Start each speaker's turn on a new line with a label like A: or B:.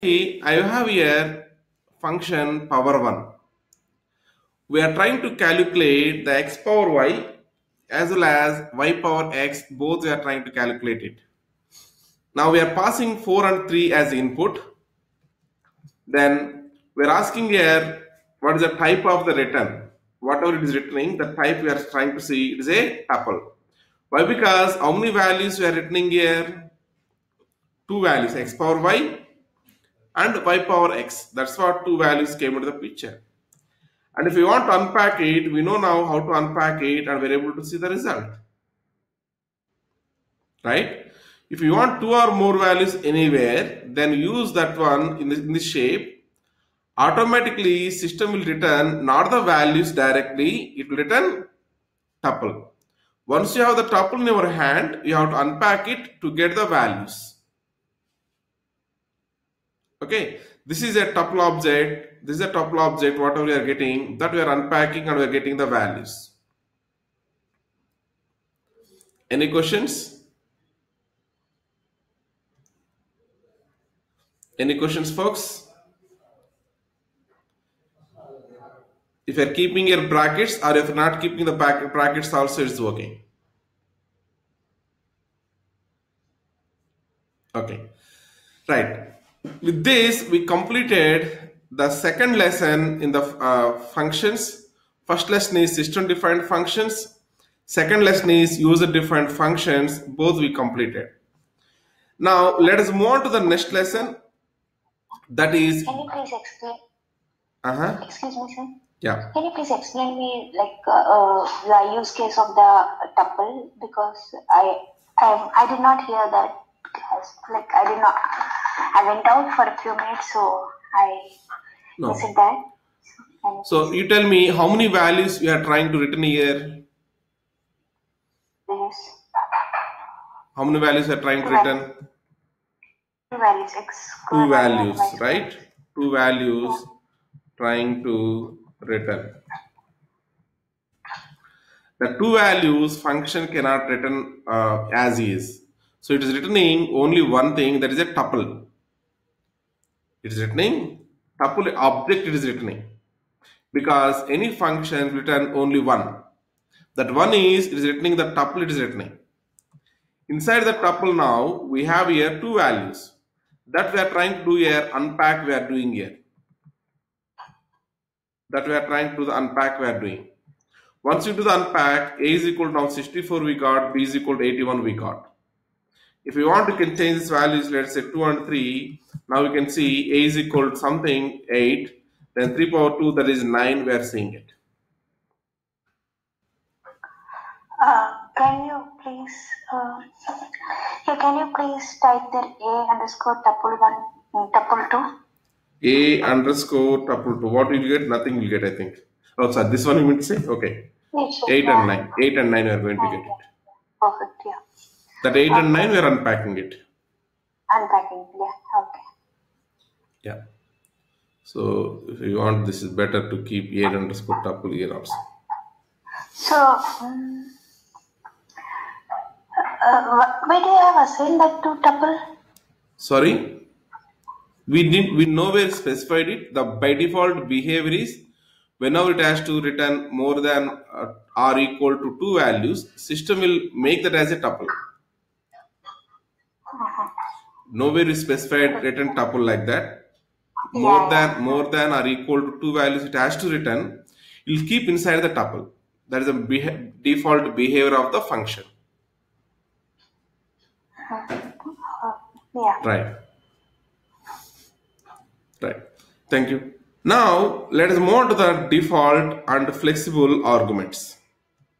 A: I have here function power 1. We are trying to calculate the x power y as well as y power x both we are trying to calculate it. Now we are passing 4 and 3 as input. Then we are asking here what is the type of the return. Whatever it is returning, the type we are trying to see it is a tuple. Why? Because how many values we are returning here? Two values x power y and y power x. That's what two values came into the picture. And if we want to unpack it, we know now how to unpack it and we're able to see the result. Right? If you want two or more values anywhere, then use that one in this, in this shape. Automatically, system will return not the values directly, it will return tuple. Once you have the tuple in your hand, you have to unpack it to get the values. Okay, this is a tuple object. This is a tuple object, whatever we are getting, that we are unpacking and we are getting the values. Any questions? Any questions, folks? If you are keeping your brackets or if you're not keeping the brackets also, it's working Okay, right with this we completed the second lesson in the uh, functions. First lesson is system defined functions. Second lesson is user defined functions. Both we completed. Now let us move on to the next lesson. That is
B: can you please explain?
A: Uh-huh.
B: Excuse me sir.
A: Yeah.
B: Can you please explain me like uh, uh, the use case of the tuple? Because i i, I did not hear that. Like i did not I went out for a few minutes, so I
A: No.
B: missed that. And
A: so you tell me how many values you are trying to return here
B: yes,
A: how many values are trying to return?
B: two values x
A: two values right? Two values trying to return. The two values function cannot return uh, as is. So it is returning only one thing that is a tuple it is returning tuple object it is returning because any function return only one. That one is it is returning the tuple it is returning inside the tuple now we have here two values. That we are trying to do here unpack we are doing here. That we are trying to unpack we are doing. Once you do the unpack a is equal to now 64 we got b is equal to 81 we got if we want to can change these values let's say 2 and 3 now we can see a is equal to something 8 then 3 power 2 that is 9 we are seeing it
B: Uh, can you please, uh, yeah, can you please type there a underscore tuple one, mm, tuple two?
A: a underscore tuple 2 what will you get nothing will get i think oh sorry this one you meant to say okay
B: Yes,
A: 8
B: Yeah.
A: and 9 8 and 9 we are going to get it
B: Perfect. Yeah.
A: That 8 and 9 we are unpacking it
B: Unpacking. Yeah. Okay.
A: yeah so if you want this is better to keep 8 underscore tuple here also
B: So, um, uh, do you have assigned that to tuple?
A: sorry we didn't we nowhere specified it the by default behavior is whenever it has to return more than uh, or equal to two values system will make that as a tuple nowhere is specified return tuple like that more
B: Yeah.
A: than more than or equal to two values it has to return you'll keep inside the tuple that is the beha- default behavior of the function
B: Yeah.
A: Right. Right. Thank you. Now let us move on to the default and flexible arguments.